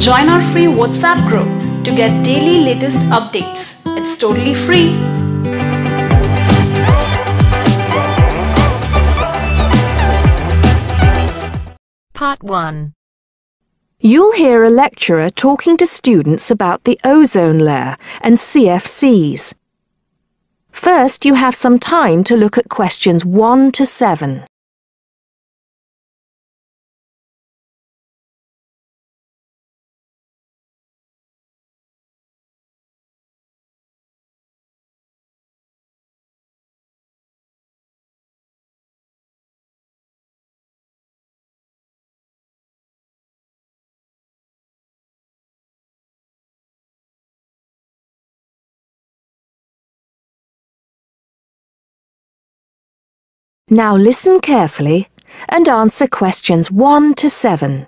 Join our free WhatsApp group to get daily latest updates. It's totally free. Part 1 You'll hear a lecturer talking to students about the ozone layer and CFCs. First, you have some time to look at questions 1 to 7. Now listen carefully and answer questions 1 to 7.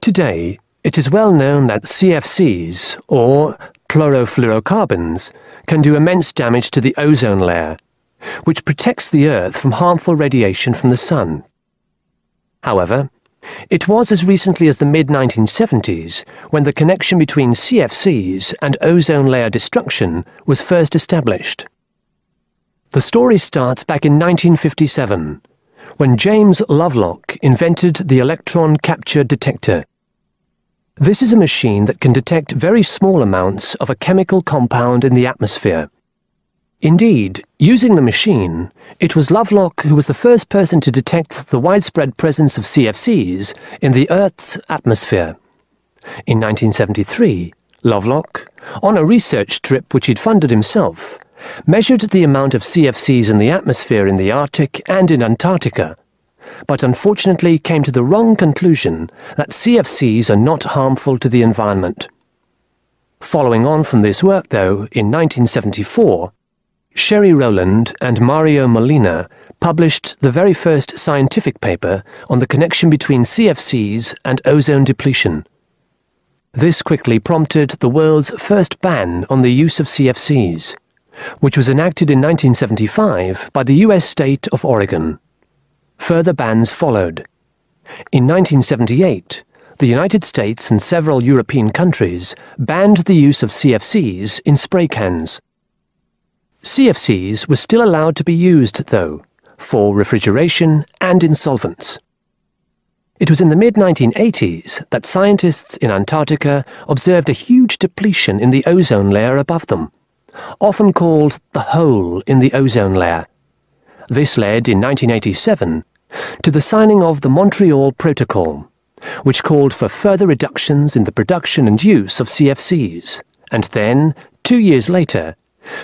Today, it is well known that CFCs, or chlorofluorocarbons, can do immense damage to the ozone layer, which protects the Earth from harmful radiation from the Sun. However, it was as recently as the mid-1970s when the connection between CFCs and ozone layer destruction was first established. The story starts back in 1957, when James Lovelock invented the electron capture detector. This is a machine that can detect very small amounts of a chemical compound in the atmosphere. Indeed, using the machine, it was Lovelock who was the first person to detect the widespread presence of CFCs in the Earth's atmosphere. In 1973, Lovelock, on a research trip which he'd funded himself, measured the amount of CFCs in the atmosphere in the Arctic and in Antarctica, but unfortunately came to the wrong conclusion that CFCs are not harmful to the environment. Following on from this work, though, in 1974, Sherry Rowland and Mario Molina published the very first scientific paper on the connection between CFCs and ozone depletion. This quickly prompted the world's first ban on the use of CFCs which was enacted in 1975 by the U.S. state of Oregon. Further bans followed. In 1978, the United States and several European countries banned the use of CFCs in spray cans. CFCs were still allowed to be used, though, for refrigeration and in solvents. It was in the mid-1980s that scientists in Antarctica observed a huge depletion in the ozone layer above them often called the hole in the ozone layer. This led in 1987 to the signing of the Montreal Protocol, which called for further reductions in the production and use of CFCs, and then, two years later,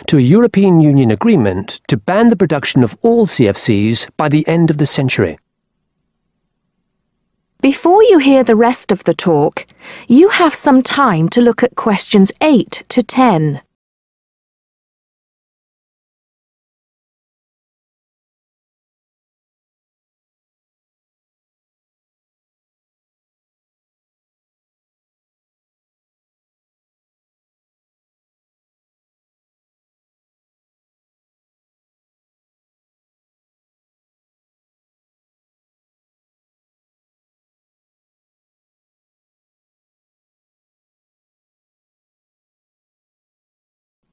to a European Union agreement to ban the production of all CFCs by the end of the century. Before you hear the rest of the talk, you have some time to look at questions 8 to 10.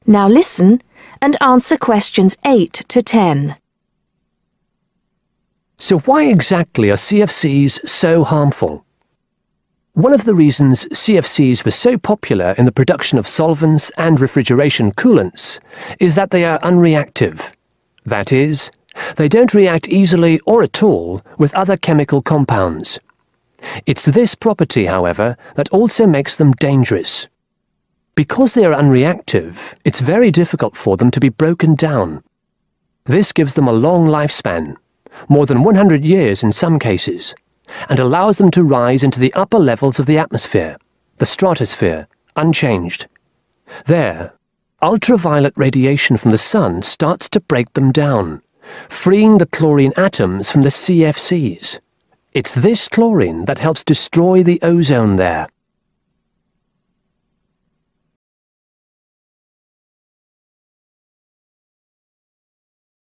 Now listen and answer questions 8 to 10. So why exactly are CFCs so harmful? One of the reasons CFCs were so popular in the production of solvents and refrigeration coolants is that they are unreactive. That is, they don't react easily or at all with other chemical compounds. It's this property, however, that also makes them dangerous. Because they are unreactive, it's very difficult for them to be broken down. This gives them a long lifespan, more than 100 years in some cases, and allows them to rise into the upper levels of the atmosphere, the stratosphere, unchanged. There, ultraviolet radiation from the sun starts to break them down, freeing the chlorine atoms from the CFCs. It's this chlorine that helps destroy the ozone there.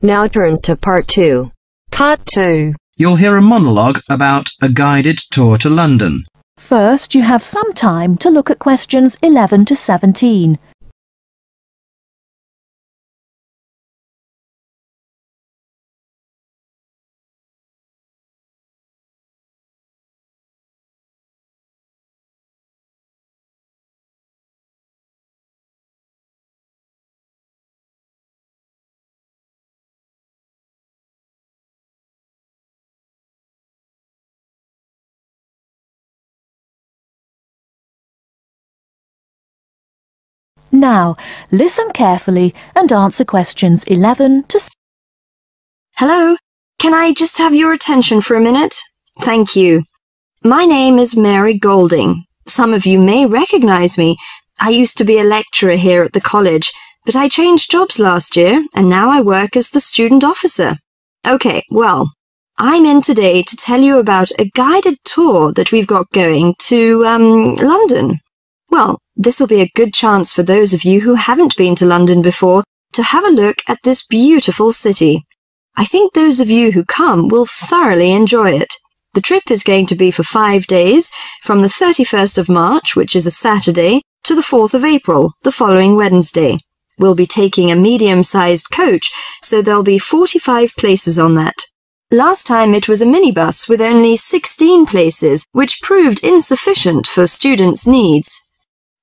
Now turns to part 2. Part 2. You'll hear a monologue about a guided tour to London. First, you have some time to look at questions 11 to 17. Now, listen carefully and answer questions 11 to Hello, can I just have your attention for a minute? Thank you. My name is Mary Golding. Some of you may recognize me. I used to be a lecturer here at the college, but I changed jobs last year and now I work as the student officer. Okay, well, I'm in today to tell you about a guided tour that we've got going to, um, London. Well, this will be a good chance for those of you who haven't been to London before to have a look at this beautiful city. I think those of you who come will thoroughly enjoy it. The trip is going to be for five days, from the 31st of March, which is a Saturday, to the 4th of April, the following Wednesday. We'll be taking a medium-sized coach, so there'll be 45 places on that. Last time it was a minibus with only 16 places, which proved insufficient for students' needs.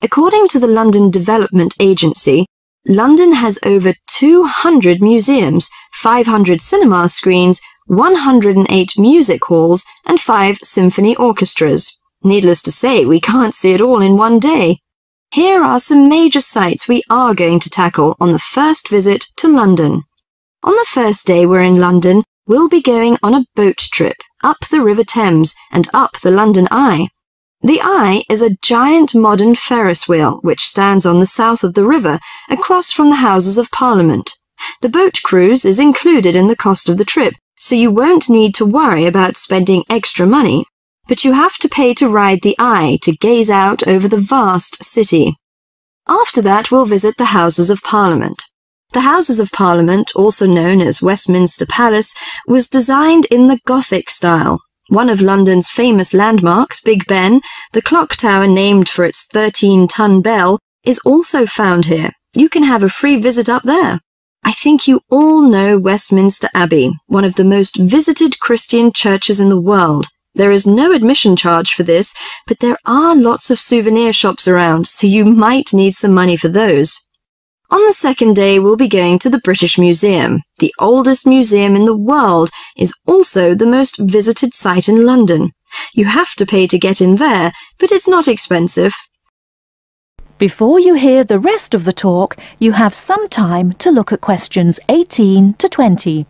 According to the London Development Agency, London has over 200 museums, 500 cinema screens, 108 music halls, and 5 symphony orchestras. Needless to say, we can't see it all in one day. Here are some major sites we are going to tackle on the first visit to London. On the first day we're in London, we'll be going on a boat trip up the River Thames and up the London Eye. The Eye is a giant modern Ferris wheel which stands on the south of the river across from the Houses of Parliament. The boat cruise is included in the cost of the trip, so you won't need to worry about spending extra money. But you have to pay to ride the Eye to gaze out over the vast city. After that, we'll visit the Houses of Parliament. The Houses of Parliament, also known as Westminster Palace, was designed in the Gothic style. One of London's famous landmarks, Big Ben, the clock tower named for its 13-ton bell, is also found here. You can have a free visit up there. I think you all know Westminster Abbey, one of the most visited Christian churches in the world. There is no admission charge for this, but there are lots of souvenir shops around, so you might need some money for those. On the second day, we'll be going to the British Museum. The oldest museum in the world is also the most visited site in London. You have to pay to get in there, but it's not expensive. Before you hear the rest of the talk, you have some time to look at questions 18 to 20.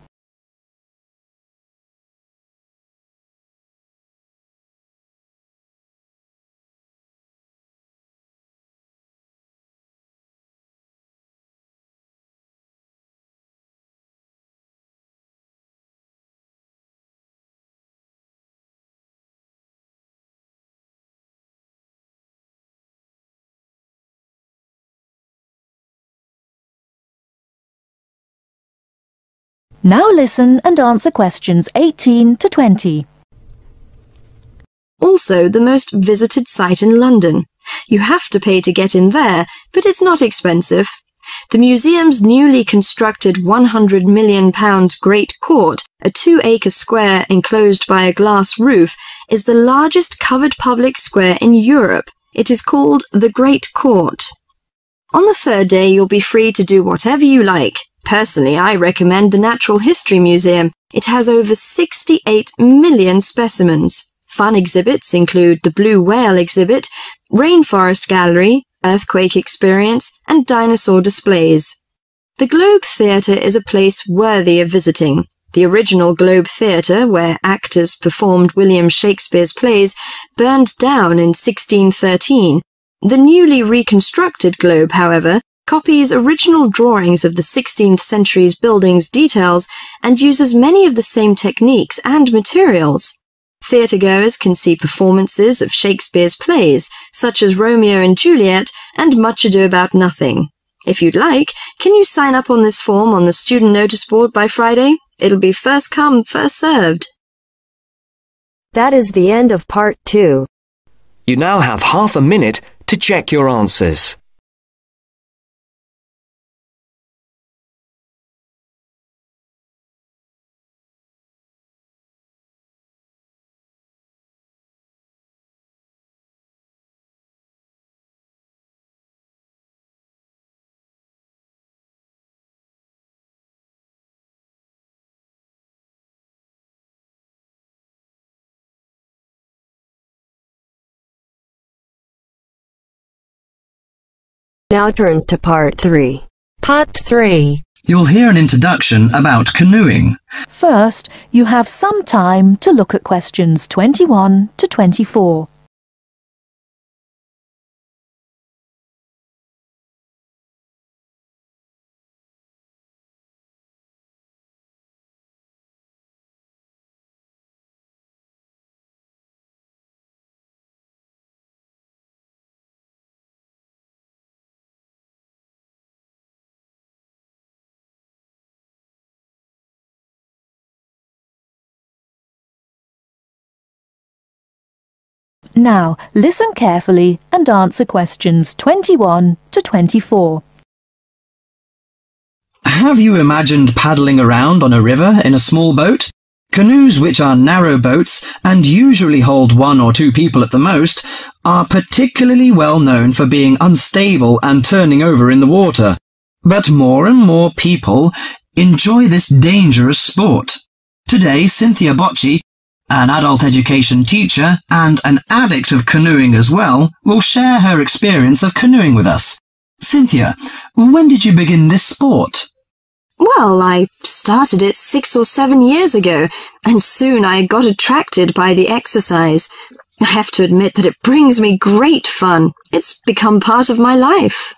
Now listen and answer questions 18 to 20. Also the most visited site in London. You have to pay to get in there, but it's not expensive. The museum's newly constructed £100 million Great Court, a two-acre square enclosed by a glass roof, is the largest covered public square in Europe. It is called the Great Court. On the third day, you'll be free to do whatever you like. Personally, I recommend the Natural History Museum. It has over 68 million specimens. Fun exhibits include the Blue Whale exhibit, Rainforest Gallery, Earthquake Experience, and dinosaur displays. The Globe Theatre is a place worthy of visiting. The original Globe Theatre, where actors performed William Shakespeare's plays, burned down in 1613. The newly reconstructed Globe, however, copies original drawings of the 16th century's building's details and uses many of the same techniques and materials. Theatregoers can see performances of Shakespeare's plays, such as Romeo and Juliet and Much Ado About Nothing. If you'd like, can you sign up on this form on the student notice board by Friday? It'll be first come, first served. That is the end of part 2. You now have half a minute to check your answers. Now turns to part 3. Part 3. You'll hear an introduction about canoeing. First, you have some time to look at questions 21 to 24. Now, listen carefully and answer questions 21 to 24. Have you imagined paddling around on a river in a small boat? Canoes, which are narrow boats and usually hold one or two people at the most, are particularly well known for being unstable and turning over in the water. But more and more people enjoy this dangerous sport. Today, Cynthia Bocci, an adult education teacher and an addict of canoeing as well, will share her experience of canoeing with us. Cynthia, when did you begin this sport? Well, I started it six or seven years ago, and soon I got attracted by the exercise. I have to admit that it brings me great fun. It's become part of my life.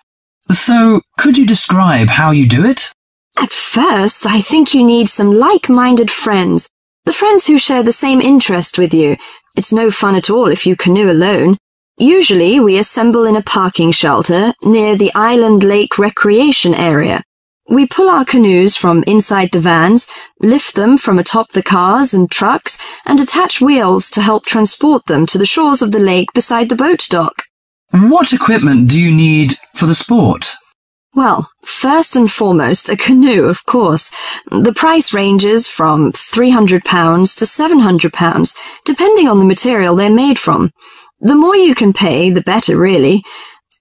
So, could you describe how you do it? At first, I think you need some like-minded friends. The friends who share the same interest with you. It's no fun at all if you canoe alone. Usually, we assemble in a parking shelter near the Island Lake Recreation Area. We pull our canoes from inside the vans, lift them from atop the cars and trucks, and attach wheels to help transport them to the shores of the lake beside the boat dock. What equipment do you need for the sport? Well, first and foremost, a canoe, of course. The price ranges from £300 to £700, depending on the material they're made from. The more you can pay, the better, really.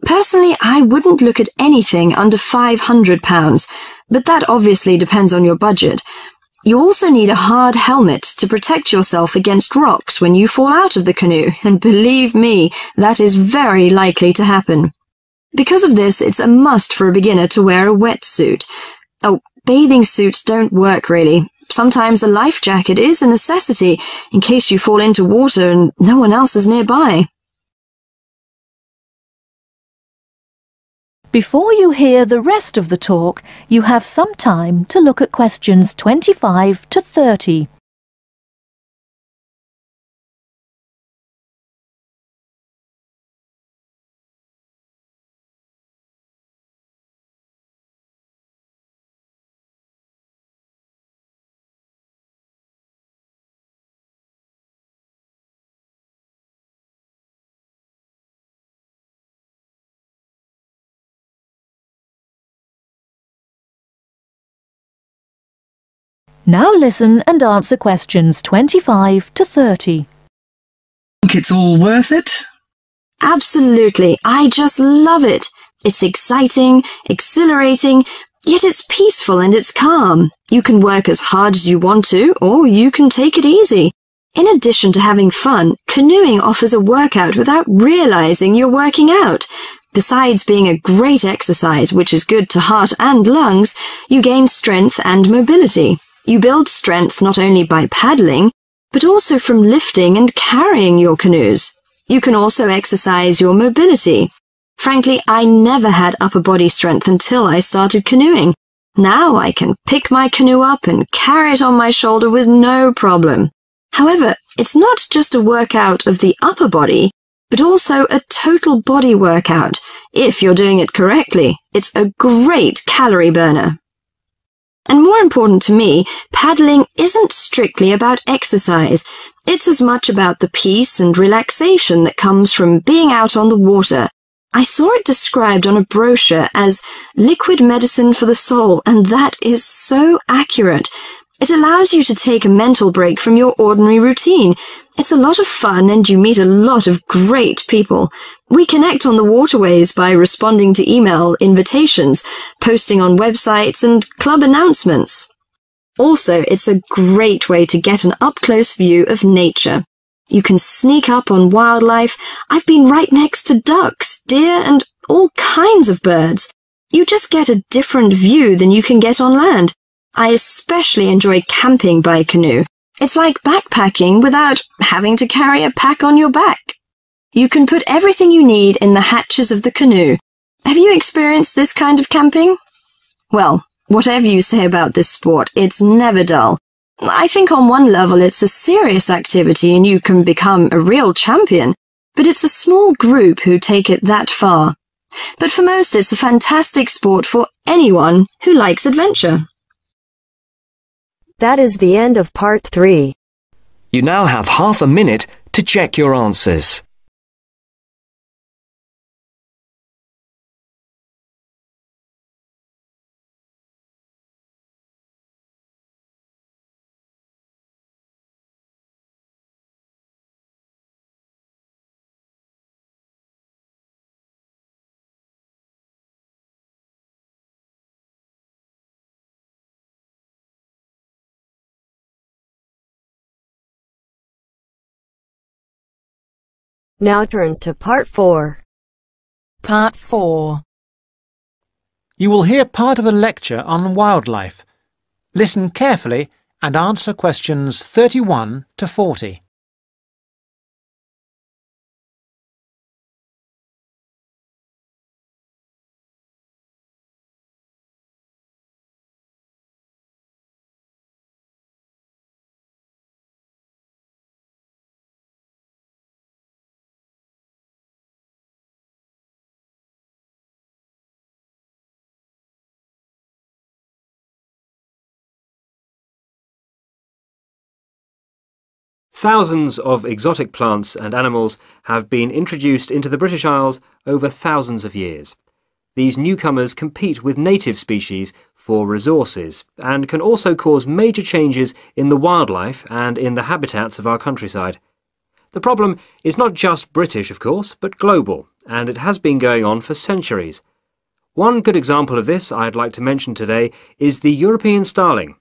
Personally, I wouldn't look at anything under £500, but that obviously depends on your budget. You also need a hard helmet to protect yourself against rocks when you fall out of the canoe, and believe me, that is very likely to happen. Because of this, it's a must for a beginner to wear a wetsuit. Oh, bathing suits don't work really. Sometimes a life jacket is a necessity in case you fall into water and no one else is nearby. Before you hear the rest of the talk, you have some time to look at questions 25 to 30. Now listen and answer questions 25 to 30. Think it's all worth it? Absolutely. I just love it. It's exciting, exhilarating, yet it's peaceful and it's calm. You can work as hard as you want to, or you can take it easy. In addition to having fun, canoeing offers a workout without realizing you're working out. Besides being a great exercise, which is good to heart and lungs, you gain strength and mobility. You build strength not only by paddling, but also from lifting and carrying your canoes. You can also exercise your mobility. Frankly, I never had upper body strength until I started canoeing. Now I can pick my canoe up and carry it on my shoulder with no problem. However, it's not just a workout of the upper body, but also a total body workout. If you're doing it correctly, it's a great calorie burner. And more important to me, paddling isn't strictly about exercise. It's as much about the peace and relaxation that comes from being out on the water. I saw it described on a brochure as liquid medicine for the soul, and that is so accurate. It allows you to take a mental break from your ordinary routine. It's a lot of fun and you meet a lot of great people. We connect on the waterways by responding to email invitations, posting on websites and club announcements. Also, it's a great way to get an up-close view of nature. You can sneak up on wildlife. I've been right next to ducks, deer, and all kinds of birds. You just get a different view than you can get on land. I especially enjoy camping by canoe. It's like backpacking without having to carry a pack on your back. You can put everything you need in the hatches of the canoe. Have you experienced this kind of camping? Well, whatever you say about this sport, it's never dull. I think on one level it's a serious activity and you can become a real champion, but it's a small group who take it that far. But for most, it's a fantastic sport for anyone who likes adventure. That is the end of part 3. You now have half a minute to check your answers. Now turns to part 4. Part 4. You will hear part of a lecture on wildlife. Listen carefully and answer questions 31 to 40. Thousands of exotic plants and animals have been introduced into the British Isles over thousands of years. These newcomers compete with native species for resources and can also cause major changes in the wildlife and in the habitats of our countryside. The problem is not just British, of course, but global, and it has been going on for centuries. One good example of this I'd like to mention today is the European starling.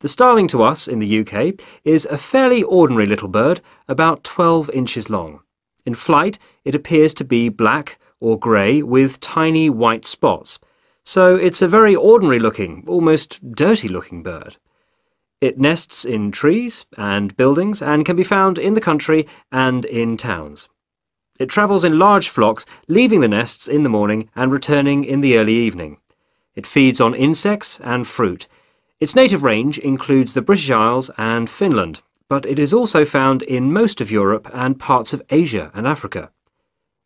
The starling to us in the UK is a fairly ordinary little bird, about 12 inches long. In flight, it appears to be black or grey with tiny white spots. So it's a very ordinary looking, almost dirty looking bird. It nests in trees and buildings and can be found in the country and in towns. It travels in large flocks, leaving the nests in the morning and returning in the early evening. It feeds on insects and fruit. Its native range includes the British Isles and Finland, but it is also found in most of Europe and parts of Asia and Africa.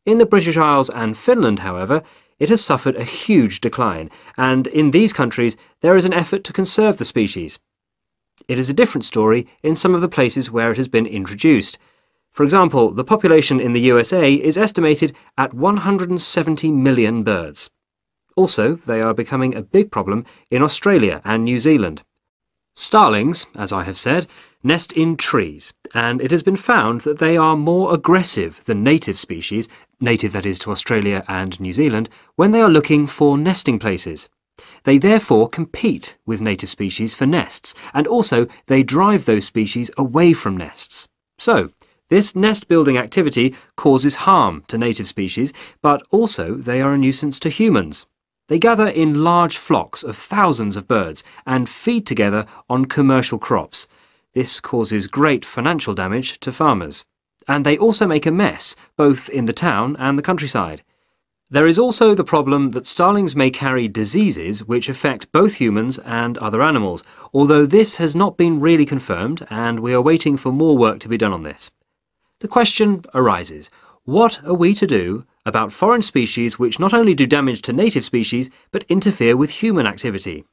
In the British Isles and Finland, however, it has suffered a huge decline, and in these countries there is an effort to conserve the species. It is a different story in some of the places where it has been introduced. For example, the population in the USA is estimated at 170 million birds. Also, they are becoming a big problem in Australia and New Zealand. Starlings, as I have said, nest in trees, and it has been found that they are more aggressive than native species, native that is to Australia and New Zealand, when they are looking for nesting places. They therefore compete with native species for nests, and also they drive those species away from nests. So, This nest building activity causes harm to native species, but also they are a nuisance to humans. They gather in large flocks of thousands of birds and feed together on commercial crops. This causes great financial damage to farmers. And they also make a mess, both in the town and the countryside. There is also the problem that starlings may carry diseases which affect both humans and other animals, although this has not been really confirmed and we are waiting for more work to be done on this. The question arises, what are we to do about foreign species which not only do damage to native species but interfere with human activity?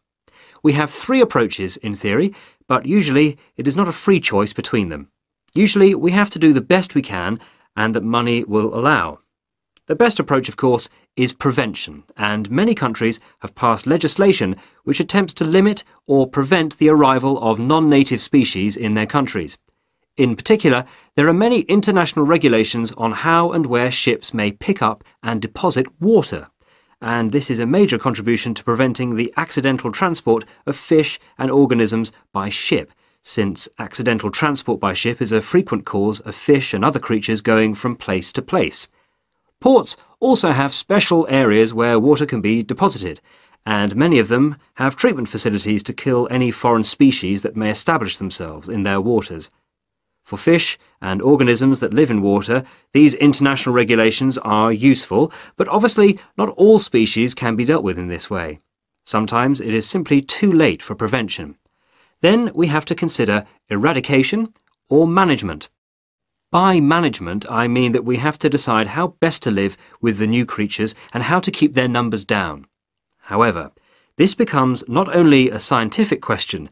We have three approaches in theory, but usually it is not a free choice between them. Usually we have to do the best we can and that money will allow. The best approach, of course, is prevention, and many countries have passed legislation which attempts to limit or prevent the arrival of non-native species in their countries. In particular, there are many international regulations on how and where ships may pick up and deposit water, and this is a major contribution to preventing the accidental transport of fish and organisms by ship, since accidental transport by ship is a frequent cause of fish and other creatures going from place to place. Ports also have special areas where water can be deposited, and many of them have treatment facilities to kill any foreign species that may establish themselves in their waters. For fish and organisms that live in water, these international regulations are useful, but obviously not all species can be dealt with in this way. Sometimes it is simply too late for prevention. Then we have to consider eradication or management. By management, I mean that we have to decide how best to live with the new creatures and how to keep their numbers down. However, this becomes not only a scientific question,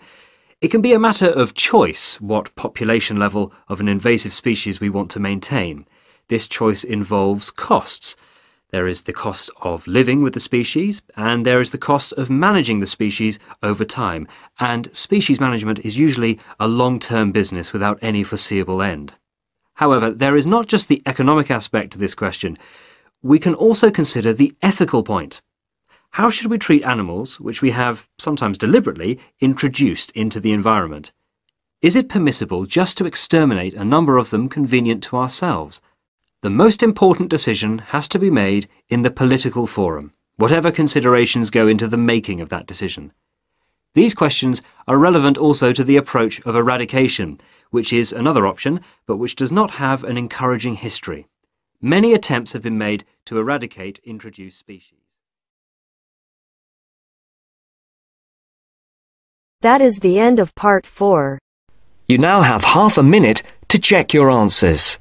it can be a matter of choice what population level of an invasive species we want to maintain. This choice involves costs. There is the cost of living with the species, and there is the cost of managing the species over time, and species management is usually a long-term business without any foreseeable end. However, there is not just the economic aspect to this question. We can also consider the ethical point. How should we treat animals which we have, sometimes deliberately, introduced into the environment? Is it permissible just to exterminate a number of them convenient to ourselves? The most important decision has to be made in the political forum, whatever considerations go into the making of that decision. These questions are relevant also to the approach of eradication, which is another option, but which does not have an encouraging history. Many attempts have been made to eradicate introduced species. That is the end of part 4. You now have half a minute to check your answers.